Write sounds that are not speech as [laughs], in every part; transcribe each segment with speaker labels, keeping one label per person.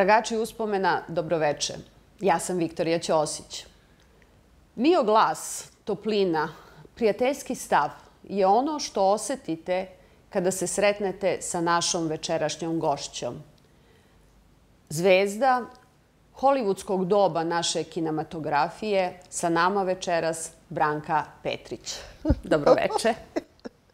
Speaker 1: Tragači uspomena, dobroveče. Ja sam Viktorija Ćosić. Mio glas, toplina, prijateljski stav je ono što osetite kada se sretnete sa našom večerašnjom gošćom. Zvezda hollywoodskog doba naše kinematografije sa nama večeras Branka Petrić. [laughs] Dobroveče.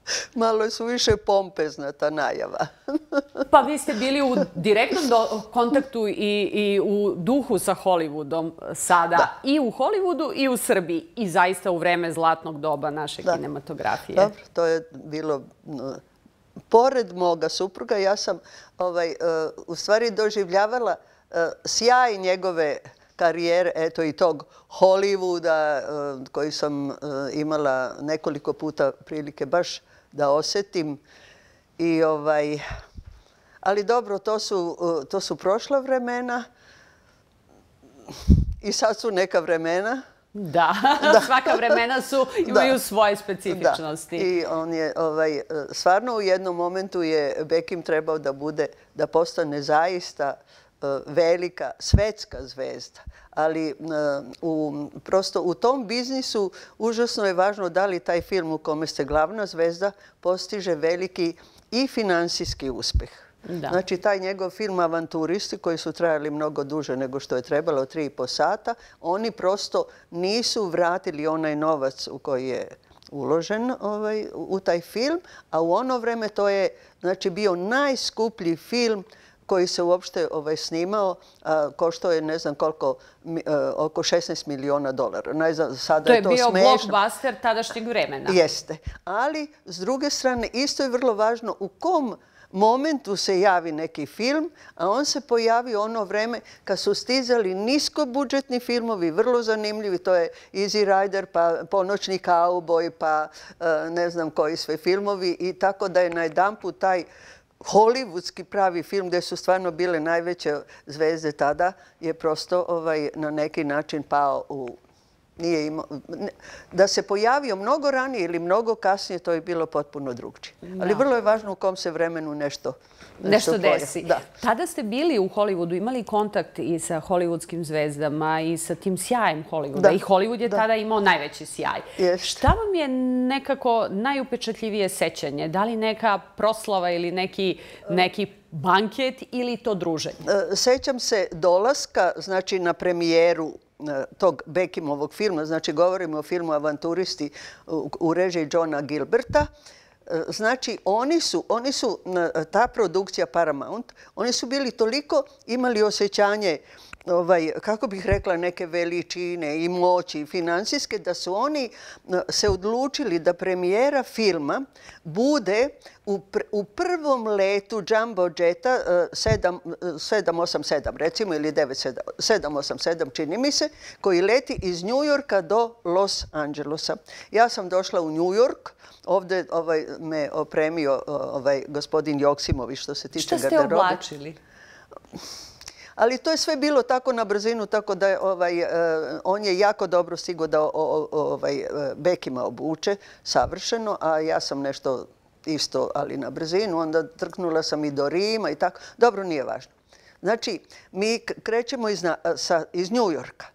Speaker 1: [laughs]
Speaker 2: Malo su više pompezna ta najava. [laughs]
Speaker 1: Pa vi ste bili u direktnom kontaktu i u duhu sa Hollywoodom sada. I u Hollywoodu i u Srbiji. I zaista u vreme zlatnog doba naše kinematografije.
Speaker 2: Dobro, to je bilo... Pored moga supruga, ja sam ovaj, e, u stvari doživljavala e, sjaj njegove karijere, eto i tog Hollywooda e, koji sam imala nekoliko puta prilike baš da osetim. I ovaj, ali dobro, to su, to su prošla vremena i sad su neka vremena.
Speaker 1: Da, [laughs] da. svaka vremena su, imaju da. svoje specifičnosti.
Speaker 2: Da. I on je, ovaj, stvarno u jednom momentu je Bekim trebao da bude, da postane zaista uh, velika svetska zvezda ali u, prosto u tom biznisu užasno je važno da li taj film u kome ste glavna zvezda postiže veliki i finansijski uspeh. Da. Znači, taj njegov film Avanturisti, koji su trajali mnogo duže nego što je trebalo, tri i po sata, oni prosto nisu vratili onaj novac u koji je uložen ovaj, u taj film, a u ono vreme to je znači, bio najskuplji film koji se uopšte ovaj, snimao, košto je ne znam koliko, oko 16 miliona dolara.
Speaker 1: To je bio blockbuster tadašnjeg vremena.
Speaker 2: Jeste. Ali, s druge strane, isto je vrlo važno u kom momentu se javi neki film, a on se pojavi ono vreme kad su stizali niskobudžetni filmovi, vrlo zanimljivi, to je Easy Rider, pa Ponoćni kauboj, pa ne znam koji sve filmovi i tako da je na jedan put taj hollywoodski pravi film gdje su stvarno bile najveće zvezde tada je prosto ovaj, na neki način pao u nije imao, da se pojavio mnogo ranije ili mnogo kasnije, to je bilo potpuno drugčije. Ali vrlo je važno u kom se vremenu nešto
Speaker 1: Nešto desi. Tada ste bili u Hollywoodu, imali kontakt i sa hollywoodskim zvezdama i sa tim sjajem Hollywooda. I Hollywood je tada imao najveći sjaj. Šta vam je nekako najupečatljivije sećanje? Da li neka proslava ili neki banket ili to druženje?
Speaker 2: E, sećam se dolaska, znači na premijeru tog Beckimovog filma, znači govorimo o filmu Avanturisti u režiji Johna Gilberta, Znači, oni su, oni su, ta produkcija Paramount, oni su bili toliko, imali osjećanje, ovaj, kako bih rekla, neke veličine i moći finansijske, da su oni se odlučili da premijera filma bude u, pr u prvom letu Jumbo Jeta 787, recimo, ili 787, čini mi se, koji leti iz New Yorka do Los Angelesa. Ja sam došla u New York, ovdje ovaj, me opremio ovaj, gospodin Joksimovi što se tiče
Speaker 1: garderobe. Što ste oblačili?
Speaker 2: Ali to je sve bilo tako na brzinu, tako da ovaj, eh, on je jako dobro stigo da ovaj, eh, Bekima obuče, savršeno, a ja sam nešto isto, ali na brzinu, onda trknula sam i do Rima i tako. Dobro, nije važno. Znači, mi krećemo iz, eh, sa, iz Njujorka.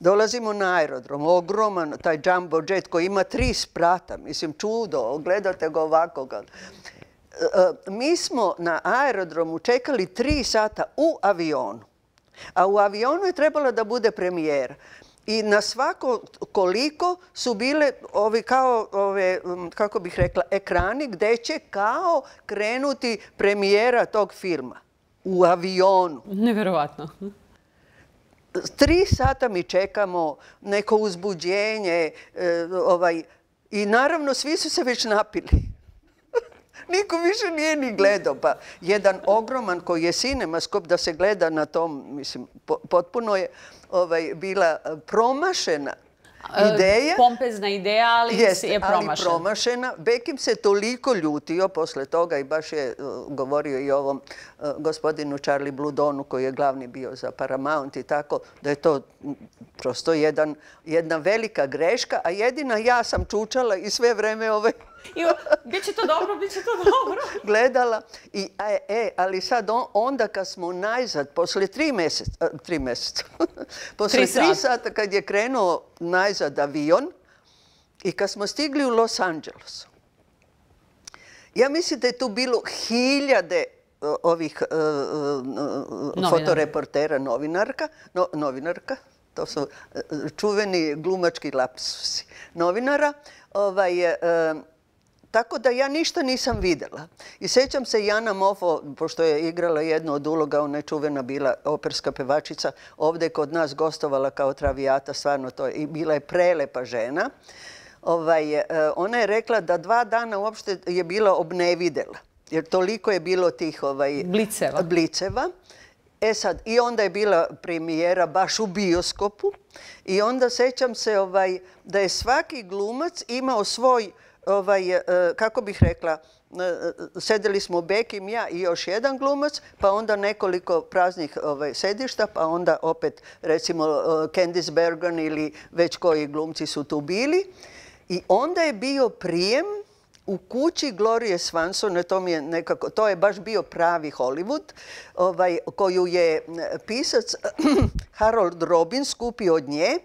Speaker 2: Dolazimo na aerodrom, ogroman, taj jumbo jet koji ima tri sprata, mislim, čudo, gledate ga ovako. E, e, mi smo na aerodromu čekali tri sata u avionu, a u avionu je trebalo da bude premijera. I na svako koliko su bile ovi kao, ove, kako bih rekla, ekrani gde će kao krenuti premijera tog filma u avionu.
Speaker 1: Neverovatno
Speaker 2: tri sata mi čekamo neko uzbuđenje e, ovaj, i naravno svi su se već napili. Niko više nije ni gledao. Pa jedan ogroman koji je sinemaskop da se gleda na tom, mislim, potpuno je ovaj, bila promašena ideja.
Speaker 1: Pompezna ideja, ali je promašena.
Speaker 2: Ali promašena. Bekim se toliko ljutio posle toga i baš je uh, govorio i ovom uh, gospodinu Charlie Bludonu koji je glavni bio za Paramount i tako, da je to prosto jedan, jedna velika greška, a jedina ja sam čučala i sve vreme ove
Speaker 1: I bit će to dobro, bit će to dobro. [laughs]
Speaker 2: Gledala. I, e, e, ali sad onda kad smo najzad, posle tri meseca, tri meseca, [laughs] posle tri sata. kad je krenuo najzad avion i kad smo stigli u Los Angeles, ja mislim da je tu bilo hiljade ovih uh, fotoreportera, novinarka, no, novinarka, to su čuveni glumački lapsusi novinara, ovaj, Tako da ja ništa nisam videla. I sećam se Jana Mofo, pošto je igrala jednu od uloga, ona je čuvena bila operska pevačica, ovde je kod nas gostovala kao travijata, stvarno to je, i bila je prelepa žena. Ovaj, e, ona je rekla da dva dana uopšte je bila obnevidela, jer toliko je bilo tih ovaj,
Speaker 1: bliceva.
Speaker 2: bliceva. E sad, i onda je bila premijera baš u bioskopu i onda sećam se ovaj, da je svaki glumac imao svoj ovaj, eh, kako bih rekla, eh, sedeli smo Bekim, ja i još jedan glumac, pa onda nekoliko praznih ovaj, sedišta, pa onda opet recimo eh, Candice Bergen ili već koji glumci su tu bili. I onda je bio prijem u kući Glorije Swanson, to, mi je nekako, to je baš bio pravi Hollywood, ovaj, koju je pisac [clears throat] Harold Robbins kupio od nje,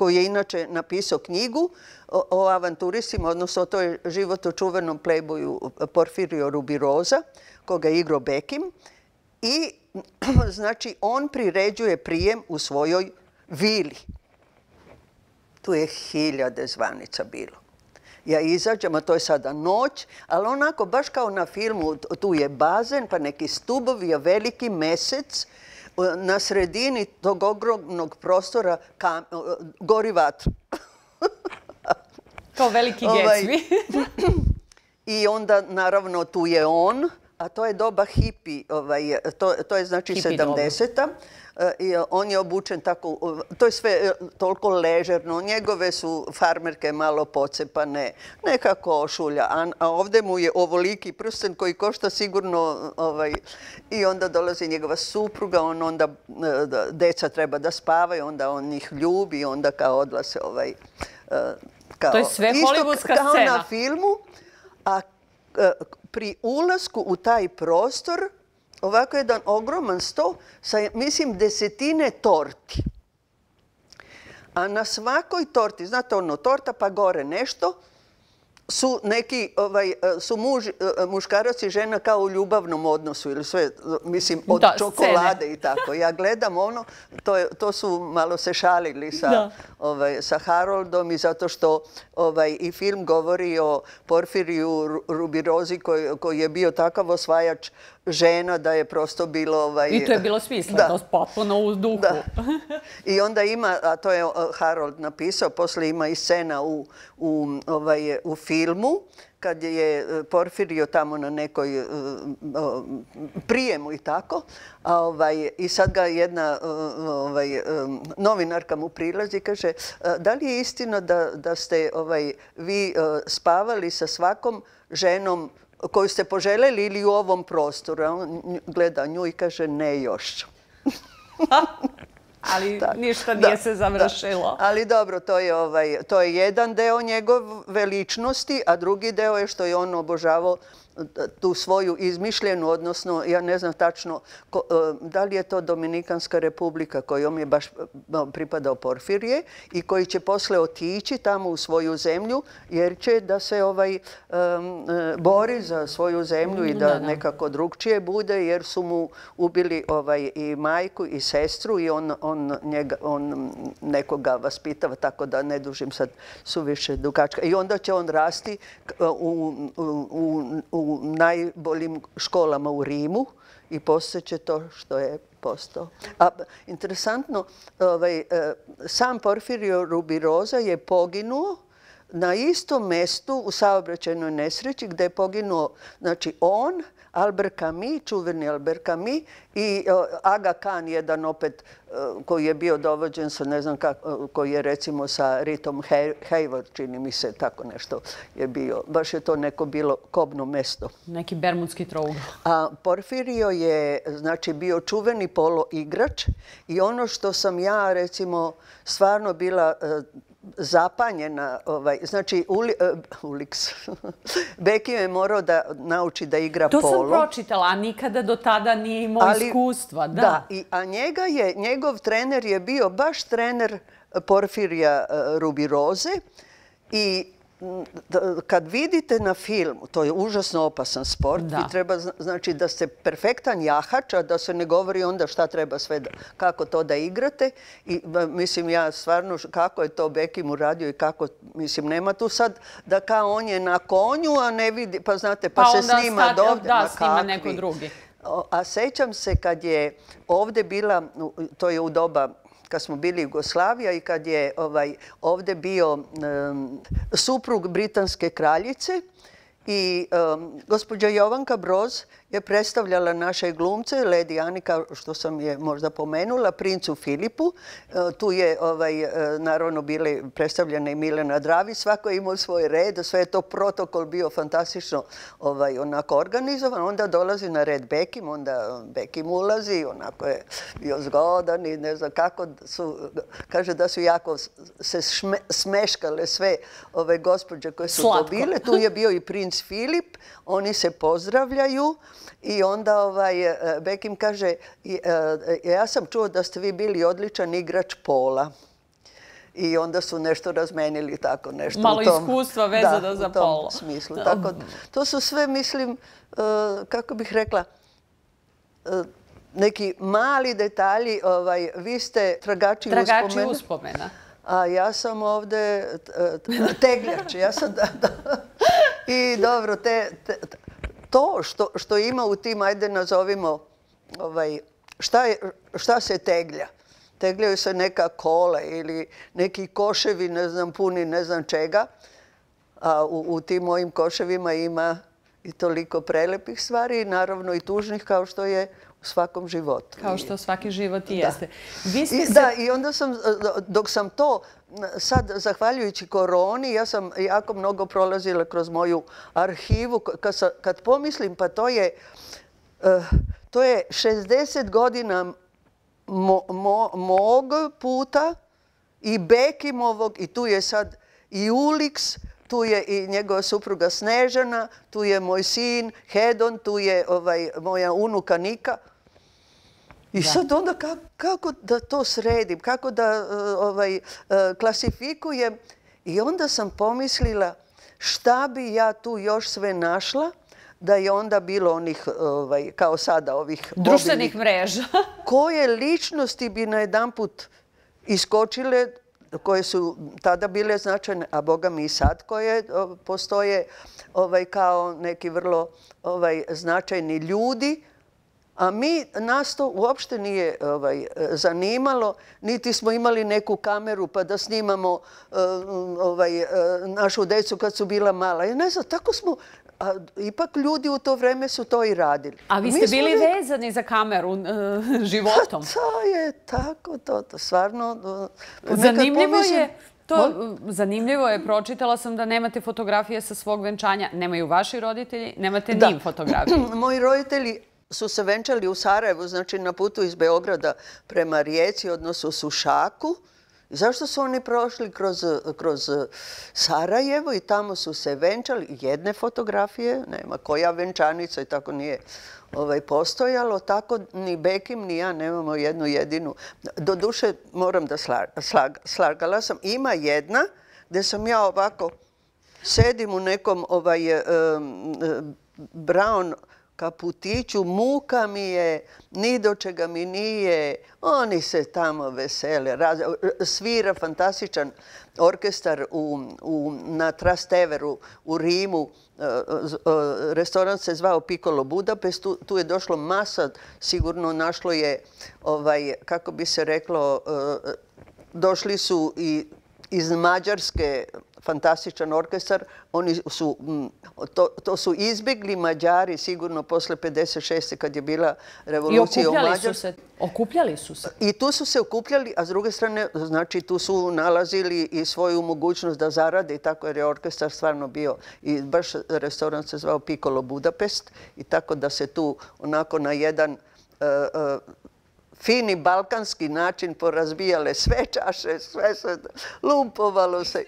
Speaker 2: koji je inače napisao knjigu o avanturistima, odnosno to je život o čuvenom playboyu eh, Porfirio Rubiroza, koga je igrao Bekim. I [clears throat] znači on priređuje prijem u svojoj vili. Tu je hiljade zvanica bilo. Ja izađem, a to je sada noć, ali onako, baš kao na filmu, tu je bazen, pa neki stubovi, a veliki mesec, na sredini tog ogromnog prostora gori vatru.
Speaker 1: Kao veliki ovaj, Gatsby.
Speaker 2: I onda, naravno, tu je on, a to je doba hipi, ovaj, to, to je znači 70-a. E, I on je obučen tako, to je sve e, toliko ležerno, njegove su farmerke malo pocepane, nekako ošulja, a ovde mu je ovoliki prsten koji košta sigurno ovaj, i onda dolazi njegova supruga, on onda, e, deca treba da spavaju, onda on ih ljubi, onda kao odlase ovaj,
Speaker 1: kao, to je sve hollywoodska
Speaker 2: scena. Kao na filmu, a pri ulasku u taj prostor, ovako jedan ogroman sto sa, mislim, desetine torti. A na svakoj torti, znate ono, torta pa gore nešto, su neki, ovaj, su muž, muškarac i žena kao u ljubavnom odnosu ili sve, mislim, od čokolade i tako. Ja gledam ono, to, je, to su malo se šalili sa, ovaj, sa Haroldom i zato što ovaj, i film govori o Porfiriju Rubirozi koji, koji je bio takav osvajač žena da je prosto bilo... Ovaj,
Speaker 1: I to je bilo je potpuno u duhu. Da.
Speaker 2: I onda ima, a to je Harold napisao, posle ima i scena u, u, ovaj, u filmu, kad je e, Porfirio tamo na nekoj e, prijemu i tako. A, ovaj, I sad ga jedna ovaj, novinarka mu prilazi i kaže da li je istina da, da ste ovaj, vi spavali sa svakom ženom koju ste poželjeli ili u ovom prostoru. On gleda nju i kaže ne još. [laughs]
Speaker 1: Ali [laughs] ništa nije se završilo.
Speaker 2: Ali dobro, to je, ovaj, to je jedan deo njegove ličnosti, a drugi deo je što je on obožavao tu svoju izmišljenu, odnosno, ja ne znam tačno e, da li je to Dominikanska republika kojom je baš e, pripadao Porfirije i koji će posle otići tamo u svoju zemlju jer će da se ovaj e, bori za svoju zemlju i da nekako drugčije bude jer su mu ubili ovaj i majku i sestru i on, on, njega, on nekoga vaspitava tako da ne dužim sad suviše dugačka. I onda će on rasti u, u, u u najboljim školama u Rimu i posjeće to što je postao. A interesantno, ovaj, e, sam Porfirio Rubiroza je poginuo na istom mestu u saobraćajnoj nesreći gde je poginuo znači, on, Albert Camus, čuveni Albert Camus i Aga Khan, jedan opet e, koji je bio dovođen sa, ne znam kako, koji je recimo sa Ritom Hayward, čini mi se, tako nešto je bio. Baš je to neko bilo kobno mesto.
Speaker 1: Neki bermudski troug.
Speaker 2: A Porfirio je, znači, bio čuveni polo igrač i ono što sam ja, recimo, stvarno bila e, zapanjena. Ovaj, znači, e, Uliks, [laughs] Bekim je morao da nauči da igra polo.
Speaker 1: To sam pročitala, a nikada do tada nije imao iskustva.
Speaker 2: Da, a njega je, njegov trener je bio baš trener Porfirija e, Rubiroze i kad vidite na filmu, to je užasno opasan sport, vi treba znači da ste perfektan jahač, a da se ne govori onda šta treba sve, kako to da igrate. I mislim ja stvarno, kako je to Bekim uradio i kako, mislim, nema tu sad da kao on je na konju, a ne vidi, pa znate, pa, pa se snima dovde.
Speaker 1: Da, snima neko drugi.
Speaker 2: A sećam se kad je ovde bila, to je u doba kad smo bili Jugoslavija i kad je ovaj, ovde bio suprug britanske kraljice i gospođa Jovanka Broz je predstavljala naše glumce, Lady Anika, što sam je možda pomenula, princu Filipu. E, tu je ovaj, e, naravno bile predstavljene i Milena Dravi. Svako je imao svoj red, sve je to protokol bio fantastično ovaj, onako organizovan. Onda dolazi na red Bekim, onda Bekim ulazi, onako je bio zgodan i ne znam kako su, kaže da su jako se smeškale sve ove gospođe koje su to bile. Tu je bio i princ Filip, oni se pozdravljaju. I onda ovaj, e, Bekim kaže, e, ja sam čuo da ste vi bili odličan igrač pola. I onda su nešto razmenili tako nešto.
Speaker 1: Malo iskustva vezana za polo.
Speaker 2: Da, u tom smislu. Tako, to su sve, mislim, e, kako bih rekla, neki mali detalji. Ovaj, vi ste tragači uspomena.
Speaker 1: Tragači uspomena.
Speaker 2: A ja sam ovde tegljač. Ja sam, da, da. I dobro, te, te, to što ima u tim, ajde nazovimo, ovaj, šta se teglja? Tegljaju se neka kola ili neki koševi, ne znam, puni ne znam čega. A u tim mojim koševima ima i toliko prelepih stvari i naravno i tužnih kao što je svakom životu.
Speaker 1: Kao što svaki život i jeste.
Speaker 2: Da, i onda sam, dok sam to sad, zahvaljujući koroni, ja sam jako mnogo prolazila kroz moju arhivu. Kad pomislim, pa to je eh, to je 60 godina mog puta i Bekimovog i tu je sad i Uliks, tu je i njegova supruga Snežana, tu je moj sin Hedon, tu je ovaj, moja unuka Nika. I sad onda kako da to sredim, kako da e, ovaj, e, klasifikujem. I onda sam pomislila šta bi ja tu još sve našla da je onda bilo onih, ovaj, kao sada, ovih...
Speaker 1: Društvenih mreža. [laughs]
Speaker 2: Koje ličnosti bi na jedan put iskočile, koje su tada bile značajne, a Boga mi i sad koje postoje ovaj, kao neki vrlo ovaj, značajni ljudi, A mi, nas to uopšte nije ovaj, zanimalo, niti smo imali neku kameru pa da snimamo eh, ovaj, eh, našu decu kad su bila mala. Ja ne znam, tako smo, a ipak ljudi u to vreme su to i radili.
Speaker 1: A vi ste bili vezani za kameru eh, životom?
Speaker 2: Pa to je tako, to, to stvarno...
Speaker 1: Zanimljivo je... To, zanimljivo je, pročitala sam da nemate fotografije sa svog venčanja. Nemaju vaši roditelji, nemate njim fotografije. [clears throat]
Speaker 2: Moji roditelji su se venčali u Sarajevu, znači na putu iz Beograda prema Rijeci, odnosno u Sušaku. Zašto su oni prošli kroz Sarajevo i tamo su se venčali? Jedne fotografije, nema koja venčanica i tako nije ovaj, postojalo. Tako ni Bekim ni ja nemamo jednu jedinu. Do duše moram da slagala sam. Ima jedna gde sam ja ovako sedim u nekom ovaj, brown kaputiću, muka mi je, ni do čega mi nije, oni se tamo vesele, svira fantastičan orkestar na Trasteveru u Rimu, e, e, e restoran se zvao Piccolo Budapest, tu je došlo masa, sigurno našlo je, ovaj, kako bi se reklo, e, e došli su i iz Mađarske fantastičan orkestar. Oni su, mm, to su izbjegli Mađari sigurno posle 56. kad je bila revolucija u Mađarskoj.
Speaker 1: Okupljali su se.
Speaker 2: I tu su se okupljali, a s druge strane, znači tu su nalazili i svoju mogućnost da zarade i tako jer je orkestar stvarno bio i baš restoran se zvao Piccolo Budapest i tako da se tu onako na jedan e, e, fini balkanski način porazbijale sve čaše, sve se lumpovalo se.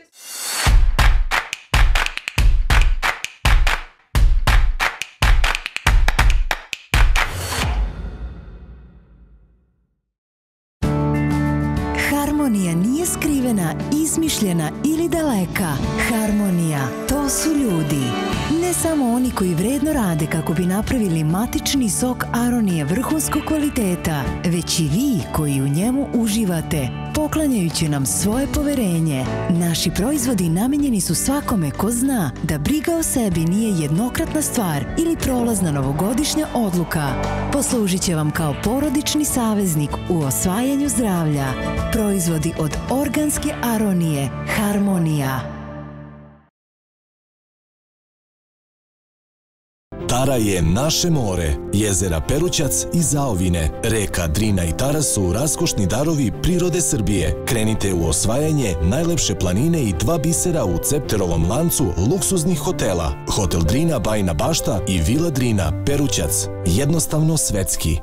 Speaker 3: Harmonija nije skrivena, izmišljena ili daleka. Harmonija, to su ljudi. Ne samo oni koji vredno rade kako bi napravili matični sok Aronije vrhunskog kvaliteta, već i vi koji u njemu uživate, poklanjajući nam svoje poverenje. Naši proizvodi namenjeni su svakome ko zna da briga o sebi nije jednokratna stvar ili prolazna novogodišnja odluka. Poslužit će vam kao porodični saveznik u osvajanju zdravlja. Proizvodi od organske Aronije Harmonija.
Speaker 4: Tara je naše more, jezera Perućac i Zaovine, reka Drina i Tara su raskošni darovi prirode Srbije. Krenite u osvajanje najlepše planine i dva bisera u Cepterovom lancu luksuznih hotela. Hotel Drina, Bajna Bašta i Vila Drina, Perućac. Jednostavno svetski.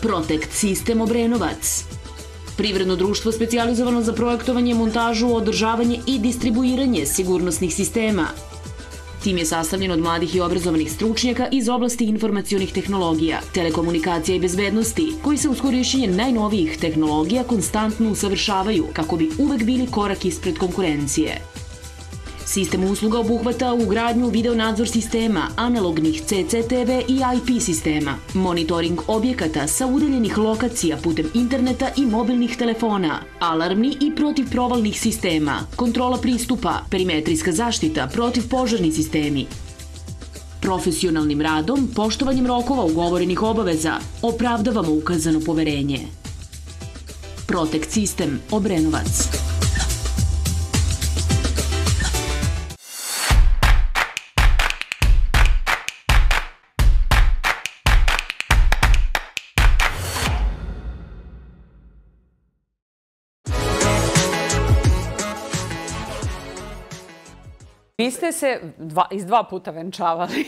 Speaker 5: Protekt Sistem Obrenovac. Privredno društvo specijalizovano za projektovanje, montažu, održavanje i distribuiranje sigurnosnih sistema – Tim je sastavljen od mladih i obrazovanih stručnjaka iz oblasti informacijonih tehnologija, telekomunikacija i bezbednosti, koji se uz korišćenje najnovijih tehnologija konstantno usavršavaju kako bi uvek bili korak ispred konkurencije. Sistem usluga obuhvata ugradnju videonadzor sistema, analognih CCTV i IP sistema, monitoring objekata sa udeljenih lokacija putem interneta i mobilnih telefona, alarmni i protivprovalnih sistema, kontrola pristupa, perimetrijska zaštita, protivpožarni sistemi, Profesionalnim radom, poštovanjem rokova ugovorenih obaveza, opravdavamo ukazano poverenje. Protect System, Obrenovac.
Speaker 1: Vi ste se iz dva puta venčavali.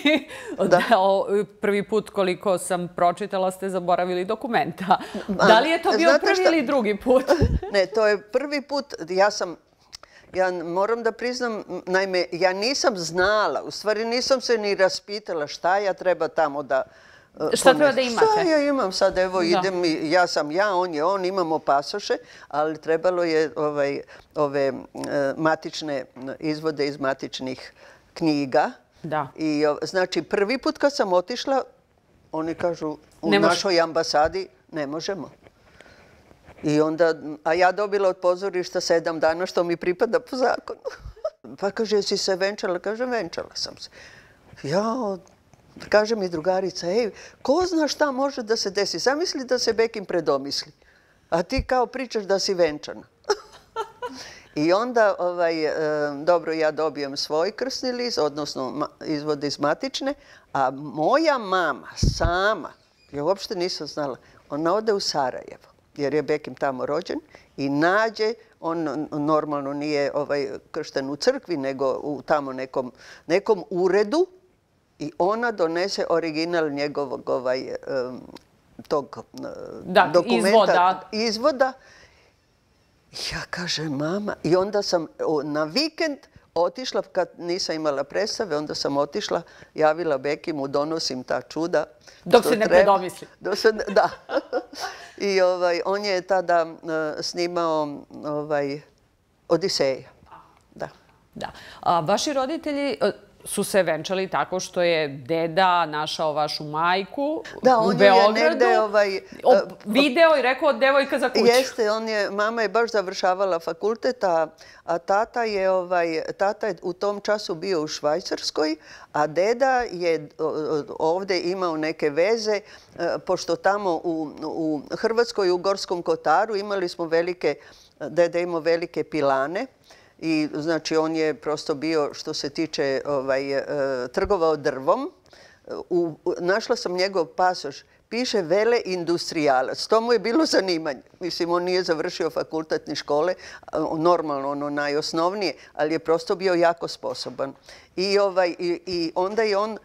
Speaker 1: [laughs] Prvi put koliko sam pročitala ste zaboravili dokumenta. Da li je to bio prvi ili drugi put? [laughs]
Speaker 2: Ne, to je prvi put. Ja sam, ja moram da priznam, naime, ja nisam znala, u stvari nisam se ni raspitala šta ja treba tamo da
Speaker 1: Šta treba da imate?
Speaker 2: Šta ja imam sad? Evo, idem, ja sam ja, on je on, imamo pasoše, ali trebalo je ovaj, ove matične izvode iz matičnih knjiga.
Speaker 1: Da.
Speaker 2: I, znači, prvi put kad sam otišla, oni kažu u našoj ambasadi ne možemo. I onda, a ja dobila od pozorišta sedam dana što mi pripada po zakonu. [laughs] Pa kaže, jesi se venčala? Kaže, venčala sam se. Ja, kaže mi drugarica, ej, ko zna šta može da se desi? Zamisli da se Bekim predomisli. A ti kao pričaš da si venčana. [laughs] I onda, ovaj, e, dobro, ja dobijem svoj krsni list, odnosno izvod iz matične, a moja mama sama, ja uopšte nisam znala, ona ode u Sarajevo, jer je Bekim tamo rođen, i nađe, on normalno nije ovaj, kršten u crkvi, nego u tamo nekom uredu, i ona donese original njegovog ovaj, tog dokumenta, izvoda. Ja kažem, mama, i onda sam na vikend otišla, kad nisam imala predstave, onda sam otišla, javila Bekimu, donosim ta čuda.
Speaker 1: Dok se ne predomisli.
Speaker 2: Da. [laughs] I ovaj, on je tada snimao ovaj, Odiseja. Da.
Speaker 1: Da. A vaši roditelji, su se venčali tako što je deda našao vašu majku u Beogradu. Da, on je negde ovaj... Video i rekao devojka za kuću.
Speaker 2: Jeste, on je, mama je baš završavala fakultet, a tata je, ovaj, tata je u tom času bio u Švajcarskoj, a deda je ovde imao neke veze, e, pošto tamo u, u Hrvatskoj, u Gorskom Kotaru, imali smo velike, deda imao velike pilane, I znači on je prosto bio što se tiče ovaj, e, trgovao drvom. Našla sam njegov pasoš. Piše vele industrijalac. To mu je bilo zanimanje. Mislim, on nije završio fakultetni škole, normalno ono najosnovnije, ali je prosto bio jako sposoban. I, ovaj, i, i onda je on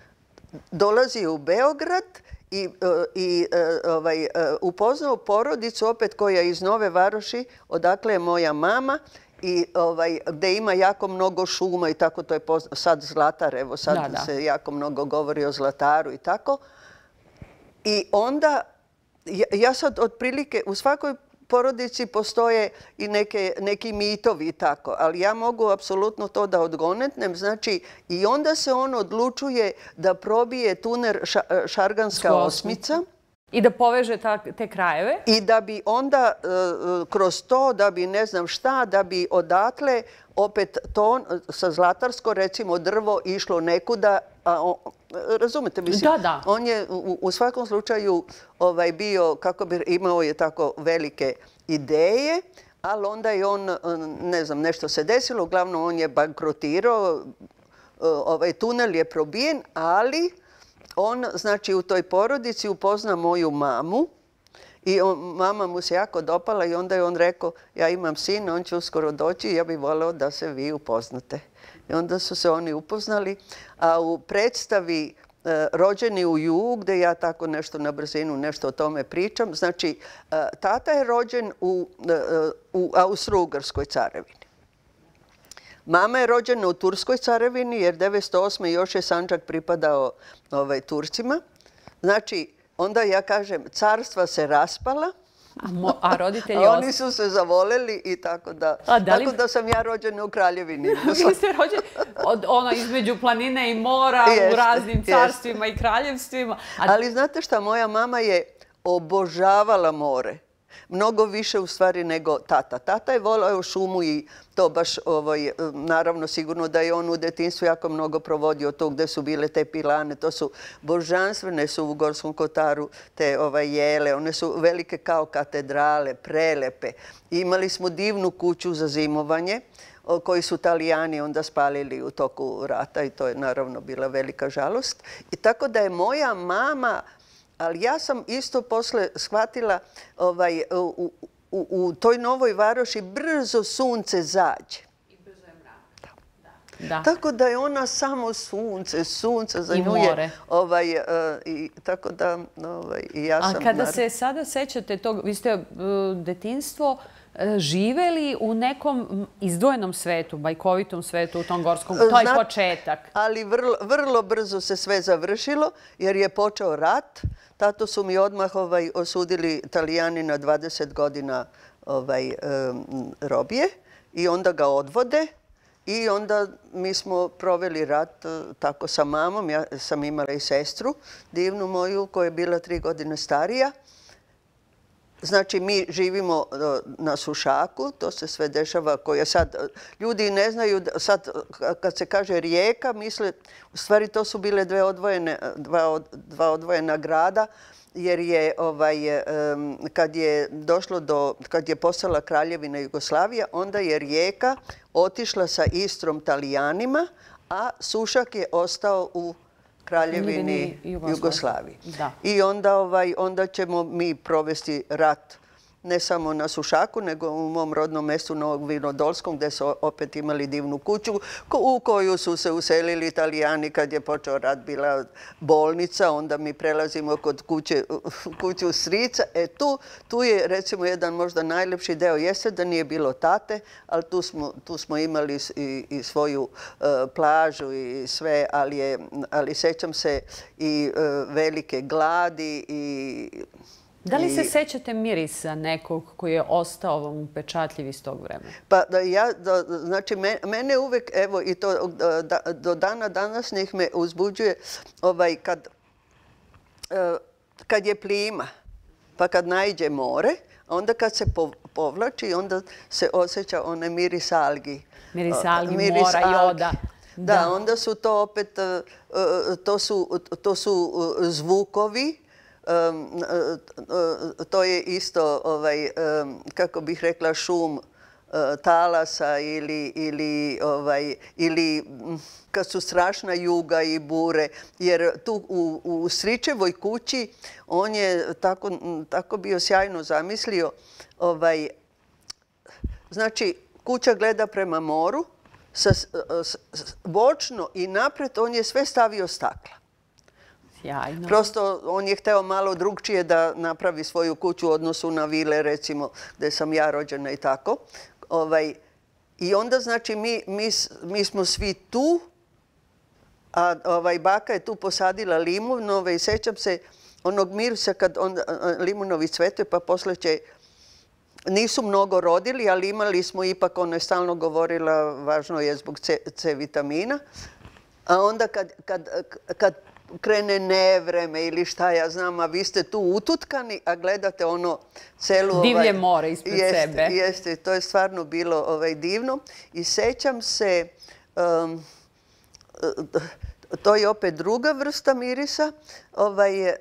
Speaker 2: dolazio u Beograd i, e, i e, ovaj, upoznao porodicu opet koja je iz Nove Varoši, odakle je moja mama, i ovaj, gde ima jako mnogo šuma i tako, to je sad Zlatar, evo sad se jako mnogo govori o Zlataru i tako. I onda, ja, sad otprilike u svakoj porodici postoje i neke, neki mitovi i tako, ali ja mogu apsolutno to da odgonetnem. Znači, i onda se on odlučuje da probije tuner Šarganska osmica.
Speaker 1: I da poveže te krajeve?
Speaker 2: I da bi onda e, kroz to, da bi ne znam šta, da bi odatle opet to sa Zlatarsko, recimo drvo, išlo nekuda. Razumete, mislim, on je u svakom slučaju ovaj, bio, kako bi imao je tako velike ideje, ali onda je on, ne znam, nešto se desilo, uglavnom on je bankrotirao, ovaj tunel je probijen, ali on, znači, u toj porodici upozna moju mamu i mama mu se jako dopala i onda je on rekao, ja imam sin, on će uskoro doći i ja bih voleo da se vi upoznate. I onda su se oni upoznali, a u predstavi e, rođeni u Ju, gde ja tako nešto na brzinu, nešto o tome pričam, znači, e, tata je rođen u e, u Austro-Ugrskoj carevini. Mama je rođena u Turskoj carevini jer 1908. još je Sančak pripadao ovaj, Turcima. Znači, onda ja kažem, carstva se raspala,
Speaker 1: a roditelji [laughs]
Speaker 2: Oni su se zavoleli i tako da. Tako da sam ja rođena u Kraljevini. [laughs]
Speaker 1: Vi ste rođeni ono, između planine i mora u raznim carstvima i kraljevstvima.
Speaker 2: Ali znate šta, moja mama je obožavala more mnogo više u stvari nego tata. Tata je volao šumu i to baš, ovaj, naravno, sigurno da je on u detinstvu jako mnogo provodio to gde su bile te pilane. To su božanstvene su u Gorskom Kotaru te ovaj, jele. One su velike kao katedrale, prelepe. Imali smo divnu kuću za zimovanje koji su italijani onda spalili u toku rata i to je naravno bila velika žalost. I tako da je moja mama ali ja sam isto posle shvatila ovaj, u toj novoj varoši brzo sunce zađe. I mrak. Tako da je ona samo sunce, sunce za nju je. Ovaj, e, tako da ovaj, ja sam...
Speaker 1: A kada se sada sećate tog, vi ste uh, detinstvo, e, živeli u nekom izdvojenom svetu, bajkovitom svetu, u tom gorskom, to je početak.
Speaker 2: Ali vrlo brzo se sve završilo jer je počeo rat. Tato su mi odmah ovaj, osudili italijani na 20 godina ovaj, robije i onda ga odvode i onda mi smo proveli rat e, tako sa mamom. Ja sam imala i sestru divnu moju koja je bila tri godine starija. Znači, mi živimo e, na Sušaku, to se sve dešava koje sad, e, ljudi ne znaju, sad kad se kaže rijeka, misle, u stvari to su bile dve odvojene, dva, dva odvojena grada, jer je ovaj, kad je došlo do, kad je postala kraljevina Jugoslavija, onda je rijeka otišla sa Istrom Talijanima, a Sušak je ostao u kraljevini Jugoslaviji. I onda, ovaj, onda ćemo mi provesti rat ne samo na Sušaku, nego u mom rodnom mestu Novog Vinodolskom, gde su opet imali divnu kuću u koju su se uselili italijani kad je počeo rad, bila bolnica, onda mi prelazimo kod kuće, [laughs] kuću Srica. E tu, tu je recimo jedan možda najlepši deo, jeste da nije bilo tate, ali tu smo, tu smo imali i, i svoju uh, plažu i sve, ali, je, ali sećam se i uh, velike gladi i
Speaker 1: Da li se sećate mirisa nekog koji je ostao vam upečatljiv iz tog vremena?
Speaker 2: Pa ja, znači mene uvek, evo i to do dana današnjih me uzbuđuje ovaj kad e, kad je plima, pa kad najde more, onda kad se povlači, onda se osjeća onaj miris algi.
Speaker 1: Miris algi, mora, joda.
Speaker 2: Da, onda su to opet, e, e, to su, to su zvukovi, E, e, to je isto, ovaj, kako bih rekla, šum e, talasa ili, ili, ovaj, ili kad su strašna juga i bure. Jer tu u, u Sričevoj kući on je tako, tako bio sjajno zamislio. Ovaj, znači, kuća gleda prema moru, sa, bočno i napred on je sve stavio stakla.
Speaker 1: Sjajno.
Speaker 2: Prosto on je hteo malo drugčije da napravi svoju kuću u odnosu na vile, recimo, gde sam ja rođena i tako. Ovaj, I onda, znači, mi, mi, mi smo svi tu, a ovaj, baka je tu posadila limunove i sećam se onog mirsa kad on, limunovi cvete, pa posle će nisu mnogo rodili, ali imali smo ipak, ona je stalno govorila, važno je zbog C, C vitamina. A onda kad, kad, kad krene nevreme ili šta ja znam, a vi ste tu ututkani, a gledate ono celu...
Speaker 1: Divlje ovaj, more ispred
Speaker 2: jeste,
Speaker 1: sebe.
Speaker 2: Jeste, to je stvarno bilo ovaj, divno. I sećam se, um, to je opet druga vrsta mirisa, ovaj, uh,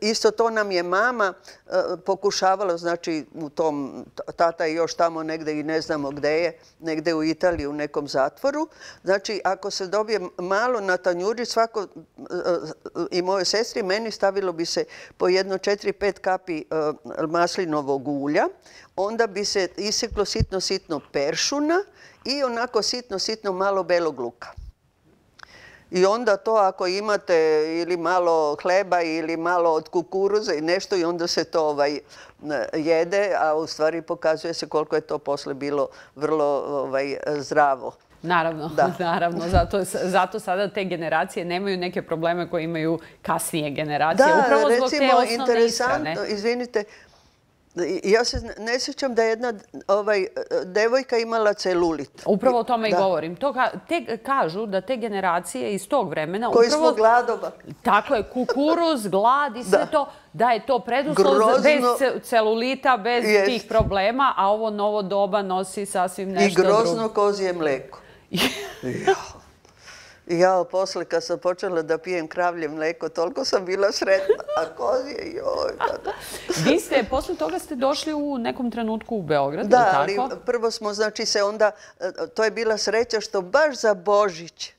Speaker 2: isto to nam je mama e, pokušavala, znači u tom, tata je još tamo negde i ne znamo gde je, negde u Italiji u nekom zatvoru. Znači, ako se dobije malo na tanjuri, svako e, e, i moje sestri, meni stavilo bi se po jedno četiri, pet kapi maslinovog ulja, onda bi se iseklo sitno, sitno peršuna i onako sitno, sitno malo belog luka. I onda to ako imate ili malo hleba ili malo od kukuruza i nešto i onda se to ovaj, jede, a u stvari pokazuje se koliko je to posle bilo vrlo ovaj, zdravo.
Speaker 1: Naravno, da. [laughs] naravno. Zato, zato sada te generacije nemaju neke probleme koje imaju kasnije generacije.
Speaker 2: Da, Upravo zbog recimo, te osnovne interesantno, izvinite, Ja se ne sjećam da je jedna ovaj, devojka imala celulit.
Speaker 1: Upravo o tome i govorim. To te, kažu da te generacije iz tog vremena...
Speaker 2: Koji smo gladova.
Speaker 1: Tako je, kukuruz, glad i sve to, da je to preduslov bez celulita, bez tih problema, a ovo novo doba nosi sasvim nešto
Speaker 2: drugo. I grozno kozije mleko. I [laughs] ja posle kad sam počela da pijem kravlje mleko, toliko sam bila sretna. A kozije, joj. Kada...
Speaker 1: Vi ste, posle toga ste došli u nekom trenutku u Beograd,
Speaker 2: da, ali prvo smo, znači se onda, to je bila sreća što baš za Božić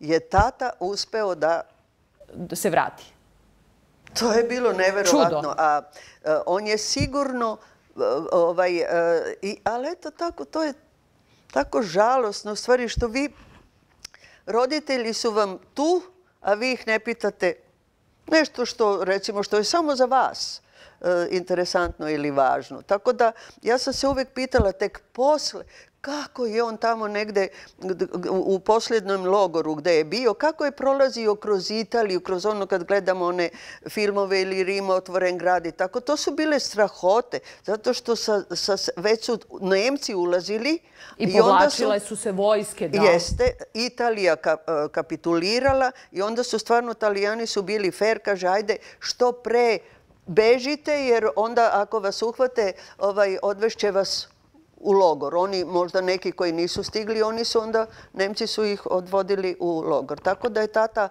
Speaker 2: je tata uspeo da...
Speaker 1: Da se vrati.
Speaker 2: To je bilo neverovatno. A on je sigurno, ovaj, i, ali eto tako, to je tako žalostno, u stvari što vi roditelji su vam tu, a vi ih ne pitate nešto što, recimo, što je samo za vas interesantno ili važno. Tako da ja sam se uvek pitala tek posle kako je on tamo negde u posljednom logoru gde je bio, kako je prolazio kroz Italiju, kroz ono kad gledamo one filmove ili Rima, Otvoren grad i tako. To su bile strahote, zato što već su Nemci ulazili.
Speaker 1: I povlačile su se vojske, da.
Speaker 2: Jeste, Italija e, kapitulirala i onda su stvarno Italijani su bili fair, kaže, ajde, što pre bežite, jer onda ako vas uhvate, ovaj, odvešće vas u logor. Oni, možda neki koji nisu stigli, oni su onda, Nemci su ih odvodili u logor. Tako da je tata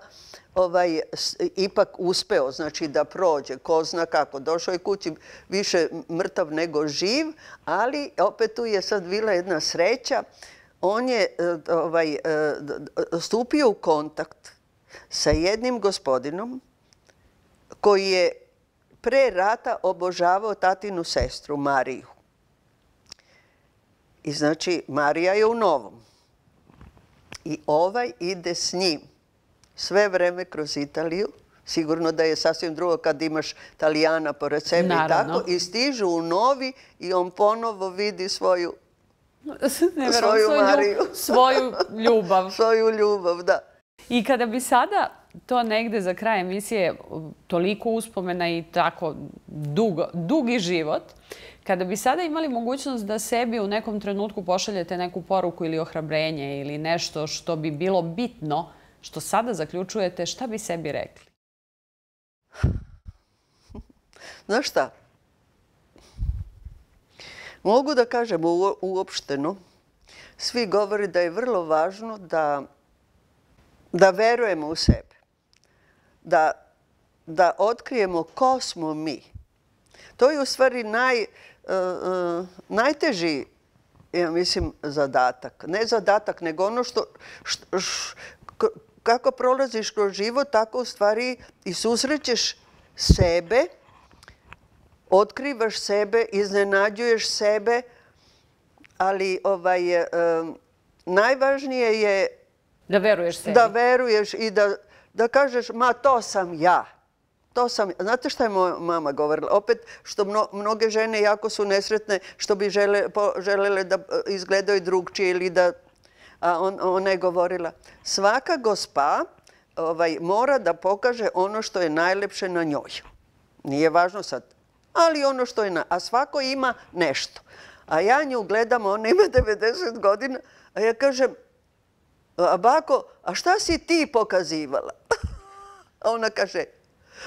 Speaker 2: ovaj, ipak uspeo znači, da prođe, ko zna kako. Došao je kući više mrtav nego živ, ali opet tu je sad bila jedna sreća. On je e, ovaj, e, stupio u kontakt sa jednim gospodinom koji je pre rata obožavao tatinu sestru Mariju. I znači, Marija je u novom. I ovaj ide s njim sve vreme kroz Italiju. Sigurno da je sasvim drugo kad imaš Italijana pored sebe i tako. I stižu u novi i on ponovo vidi svoju [laughs] svoju Mariju.
Speaker 1: Svoju ljubav. [laughs]
Speaker 2: Svoju ljubav, da.
Speaker 1: I kada bi sada to negde za kraj emisije toliko uspomena i tako dugi život, Kada bi sada imali mogućnost da sebi u nekom trenutku pošaljete neku poruku ili ohrabrenje ili nešto što bi bilo bitno, što sada zaključujete, šta bi sebi rekli? [laughs]
Speaker 2: Znaš šta? Mogu da kažem uopšteno, svi govori da je vrlo važno da, da verujemo u sebe. Da, da otkrijemo ko smo mi. To je u stvari naj, E, e, najteži, ja mislim, zadatak. Ne zadatak, nego ono što, kako prolaziš kroz život, tako u stvari i susrećeš sebe, otkrivaš sebe, iznenađuješ sebe, ali ovaj, e, najvažnije je
Speaker 1: da veruješ sebi.
Speaker 2: Da veruješ i da da kažeš, ma to sam ja. To sam, znate šta je moja mama govorila? Opet, što mnoge žene jako su nesretne, što bi želele da e, izgledaju drugčije ili da... A ona je govorila, svaka gospa ovaj, mora da pokaže ono što je najlepše na njoj. Nije važno sad, ali ono što je na... A svako ima nešto. A ja nju gledam, ona ima 90 godina, a ja kažem, a bako, a šta si ti pokazivala? A ona kaže,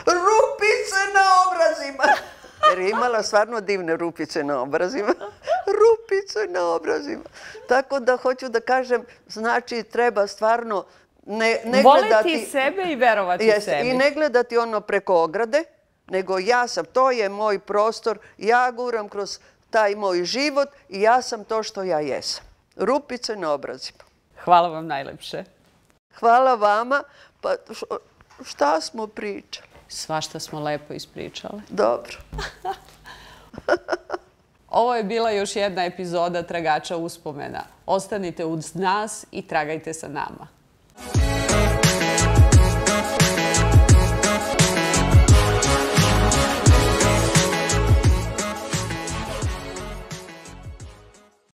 Speaker 2: rupice na obrazima. [laughs] Jer je imala stvarno divne rupice na obrazima. [laughs] Rupice na obrazima. Tako da hoću da kažem, znači treba stvarno
Speaker 1: ne gledati... Voliti sebe i verovati sebi.
Speaker 2: I ne gledati ono preko ograde, nego ja sam, to je moj prostor, ja guram kroz taj moj život i ja sam to što ja jesam. Rupice na obrazima.
Speaker 1: Hvala vam najlepše.
Speaker 2: Hvala vama. Pa šta smo pričali?
Speaker 1: Svašta smo lepo ispričali.
Speaker 2: Dobro. [laughs]
Speaker 1: Ovo je bila još jedna epizoda Tragača uspomena. Ostanite uz nas i tragajte sa nama.